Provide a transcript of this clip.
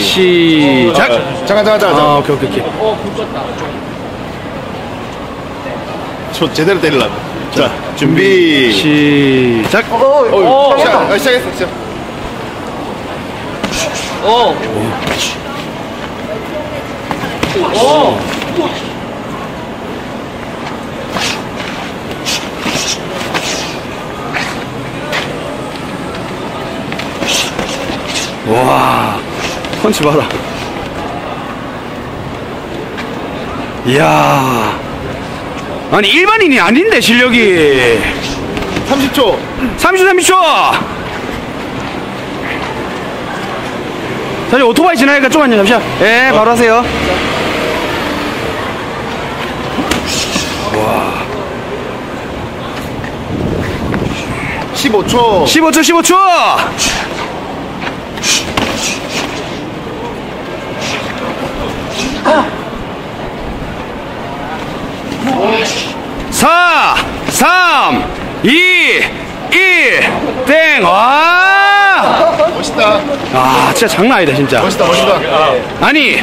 시작. 잠깐 잠깐 잠깐 아, 오케이, 오케이, 오케이. 저 제대로 때리려고 자 준비 시작. 어, 시작 아, 시작했어 시작 어. 어. 와, 펀치 봐라. 이야. 아니, 일반인이 아닌데, 실력이. 30초 30, 30초! 사실 오토바이 지나니까 좀만요, 잠시만. 예, 바로 하세요. 15초 15초, 15초! 2, 1, 땡! 와! 멋있다. 아, 진짜 장난 아니다, 진짜. 멋있다, 멋있다. 아니.